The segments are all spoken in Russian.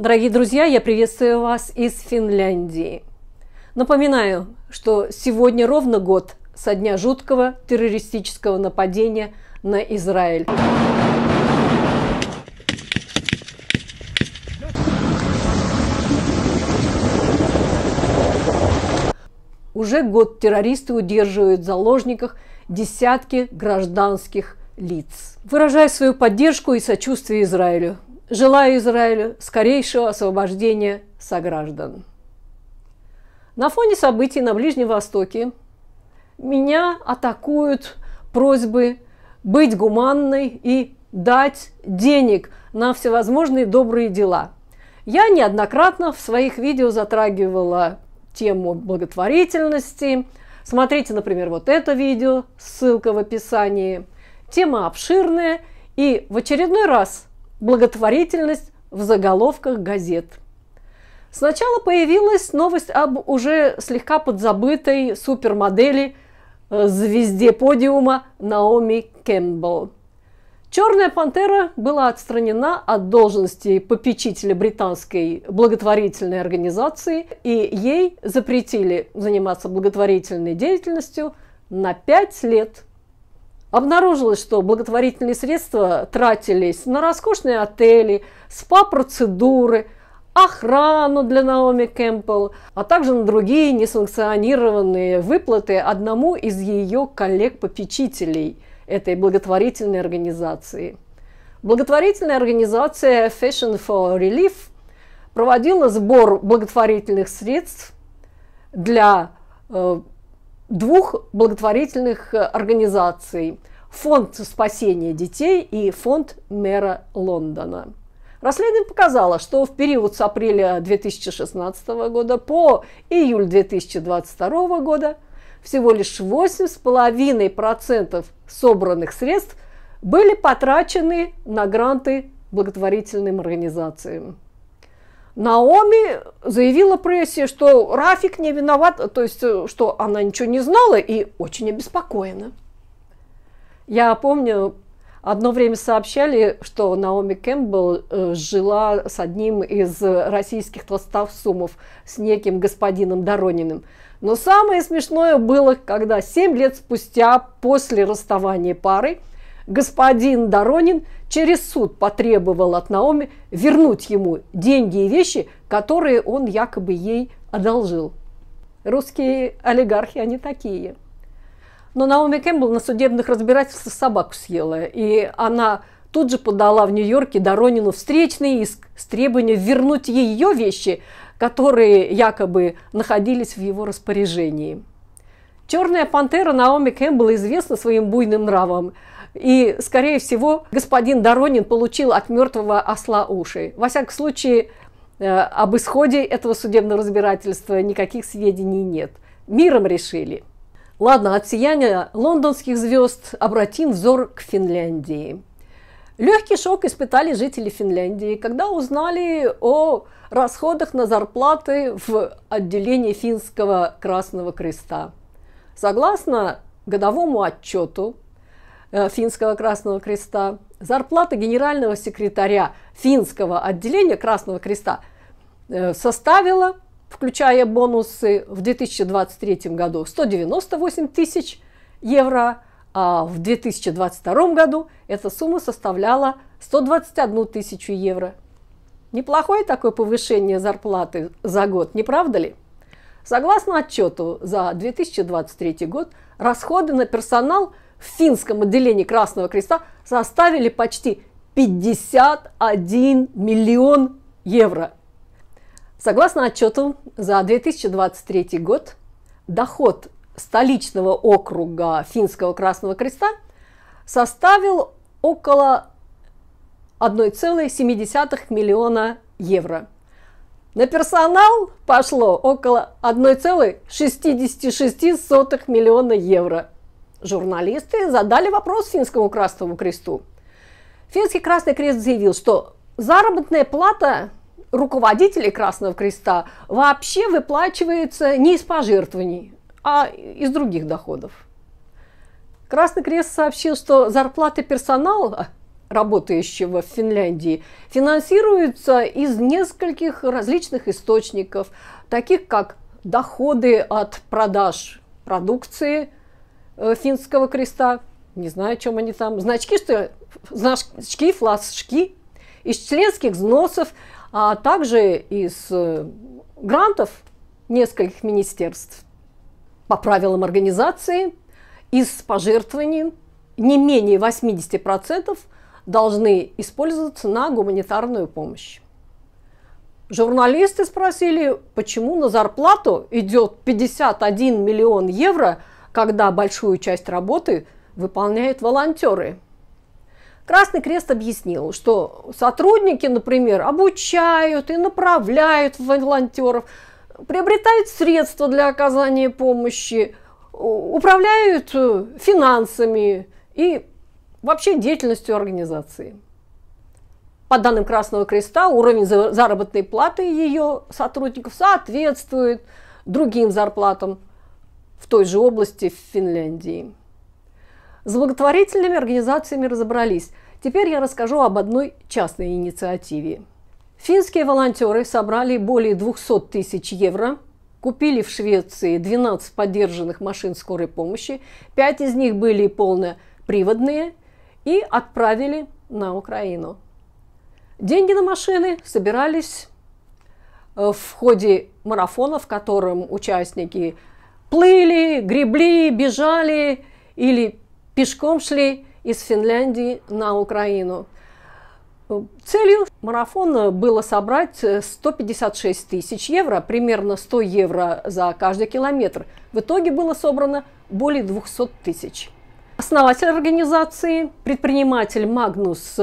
Дорогие друзья, я приветствую вас из Финляндии. Напоминаю, что сегодня ровно год со дня жуткого террористического нападения на Израиль. Уже год террористы удерживают в заложниках десятки гражданских лиц. Выражаю свою поддержку и сочувствие Израилю. Желаю Израилю скорейшего освобождения сограждан. На фоне событий на Ближнем Востоке меня атакуют просьбы быть гуманной и дать денег на всевозможные добрые дела. Я неоднократно в своих видео затрагивала тему благотворительности. Смотрите, например, вот это видео, ссылка в описании. Тема обширная, и в очередной раз благотворительность в заголовках газет. Сначала появилась новость об уже слегка подзабытой супермодели э, звезде подиума Наоми Кэмпбелл. Черная пантера была отстранена от должности попечителя британской благотворительной организации, и ей запретили заниматься благотворительной деятельностью на пять лет. Обнаружилось, что благотворительные средства тратились на роскошные отели, спа-процедуры, охрану для Наоми Кэмпбелл, а также на другие несанкционированные выплаты одному из ее коллег-попечителей – этой благотворительной организации. Благотворительная организация Fashion for Relief проводила сбор благотворительных средств для э, двух благотворительных организаций – Фонд спасения детей и Фонд мэра Лондона. Расследование показало, что в период с апреля 2016 года по июль 2022 года – всего лишь 8,5% собранных средств были потрачены на гранты благотворительным организациям. Наоми заявила прессе, что Рафик не виноват, то есть, что она ничего не знала и очень обеспокоена. Я помню, одно время сообщали, что Наоми Кэмпбелл э, жила с одним из российских толстосумов, с неким господином Дорониным – но самое смешное было, когда 7 лет спустя после расставания пары господин Доронин через суд потребовал от Наоми вернуть ему деньги и вещи, которые он якобы ей одолжил. Русские олигархи, они такие. Но Наоми Кэмпбелл на судебных разбирательствах собаку съела, и она тут же подала в Нью-Йорке Доронину встречный иск с требованием вернуть ее вещи, которые якобы находились в его распоряжении. Черная пантера Наоми Кэмпбелл известна своим буйным нравом. И, скорее всего, господин Доронин получил от мертвого осла уши. Во всяком случае, э, об исходе этого судебного разбирательства никаких сведений нет. Миром решили. Ладно, от сияния лондонских звезд обратим взор к Финляндии. Легкий шок испытали жители Финляндии, когда узнали о расходах на зарплаты в отделении Финского Красного Креста. Согласно годовому отчету Финского Красного Креста, зарплата генерального секретаря Финского отделения Красного Креста э, составила, включая бонусы, в 2023 году 198 тысяч евро, а в 2022 году эта сумма составляла 121 тысячу евро. Неплохое такое повышение зарплаты за год, не правда ли? Согласно отчету за 2023 год, расходы на персонал в финском отделении Красного Креста составили почти 51 миллион евро. Согласно отчету за 2023 год, доход столичного округа Финского Красного Креста составил около 1,7 миллиона евро. На персонал пошло около 1,66 миллиона евро. Журналисты задали вопрос Финскому Красному Кресту. Финский Красный Крест заявил, что заработная плата руководителей Красного Креста вообще выплачивается не из пожертвований, а из других доходов. Красный Крест сообщил, что зарплаты персонала работающего в Финляндии, финансируется из нескольких различных источников, таких как доходы от продаж продукции финского креста, не знаю, чем они там, значки, что значки, флажки, из членских взносов, а также из э, грантов нескольких министерств. По правилам организации, из пожертвований не менее 80% должны использоваться на гуманитарную помощь. Журналисты спросили, почему на зарплату идет 51 миллион евро, когда большую часть работы выполняют волонтеры. Красный Крест объяснил, что сотрудники, например, обучают и направляют волонтеров, приобретают средства для оказания помощи, управляют финансами и вообще деятельностью организации. По данным Красного Креста, уровень заработной платы ее сотрудников соответствует другим зарплатам в той же области в Финляндии. С благотворительными организациями разобрались. Теперь я расскажу об одной частной инициативе. Финские волонтеры собрали более 200 тысяч евро, купили в Швеции 12 поддержанных машин скорой помощи, 5 из них были полноприводные и отправили на Украину. Деньги на машины собирались э, в ходе марафона, в котором участники плыли, гребли, бежали или пешком шли из Финляндии на Украину. Целью марафона было собрать 156 тысяч евро, примерно 100 евро за каждый километр. В итоге было собрано более 200 тысяч. Основатель организации, предприниматель Магнус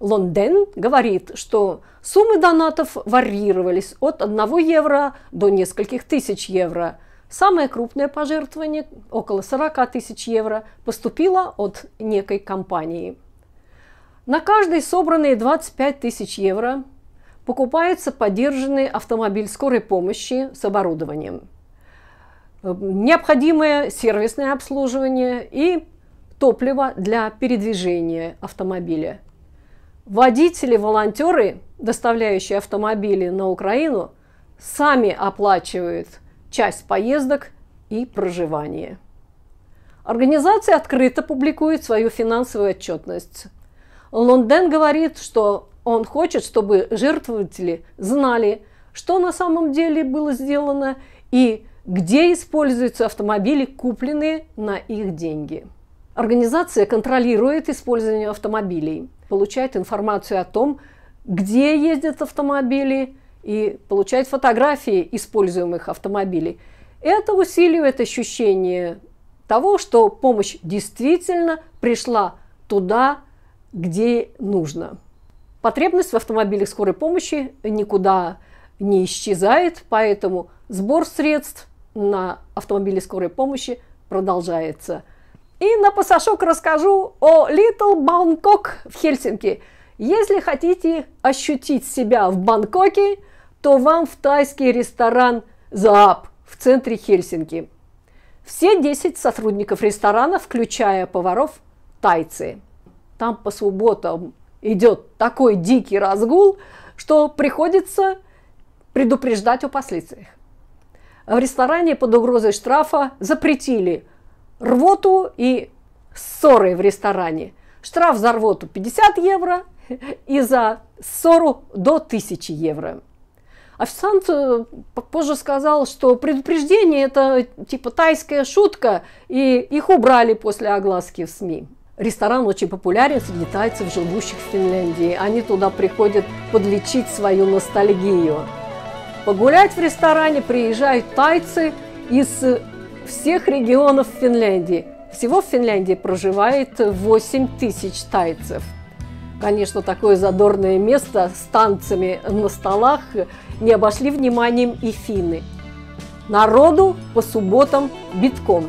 Лонден говорит, что суммы донатов варьировались от 1 евро до нескольких тысяч евро. Самое крупное пожертвование, около 40 тысяч евро, поступило от некой компании. На каждые собранные 25 тысяч евро покупается поддержанный автомобиль скорой помощи с оборудованием, необходимое сервисное обслуживание и топливо для передвижения автомобиля – Водители-волонтеры, доставляющие автомобили на Украину, сами оплачивают часть поездок и проживания. Организация открыто публикует свою финансовую отчетность. Лондон говорит, что он хочет, чтобы жертвователи знали, что на самом деле было сделано и где используются автомобили, купленные на их деньги. Организация контролирует использование автомобилей – получает информацию о том, где ездят автомобили, и получает фотографии используемых автомобилей. Это усиливает ощущение того, что помощь действительно пришла туда, где нужно. Потребность в автомобилях скорой помощи никуда не исчезает, поэтому сбор средств на автомобили скорой помощи продолжается – и на пасашок расскажу о Little Bangkok в Хельсинки. Если хотите ощутить себя в Бангкоке, то вам в тайский ресторан Заап в центре Хельсинки. Все 10 сотрудников ресторана, включая поваров, тайцы. Там по субботам идет такой дикий разгул, что приходится предупреждать о последствиях. В ресторане под угрозой штрафа запретили – рвоту и ссоры в ресторане. Штраф за рвоту 50 евро и за ссору до 1000 евро. Официант э, позже сказал, что предупреждение это типа тайская шутка, и их убрали после огласки в СМИ. Ресторан очень популярен среди тайцев, живущих в Финляндии. Они туда приходят подлечить свою ностальгию. Погулять в ресторане приезжают тайцы из всех регионов Финляндии. Всего в Финляндии проживает 8 тысяч тайцев. Конечно, такое задорное место с танцами на столах не обошли вниманием и финны. Народу по субботам битком.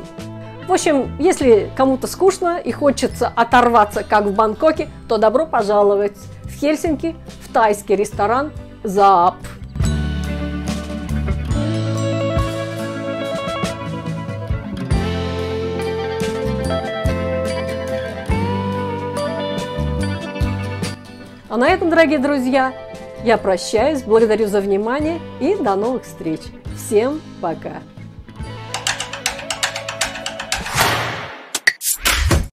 В общем, если кому-то скучно и хочется оторваться, как в Бангкоке, то добро пожаловать в Хельсинки в тайский ресторан «Заап». На этом, дорогие друзья, я прощаюсь, благодарю за внимание и до новых встреч. Всем пока!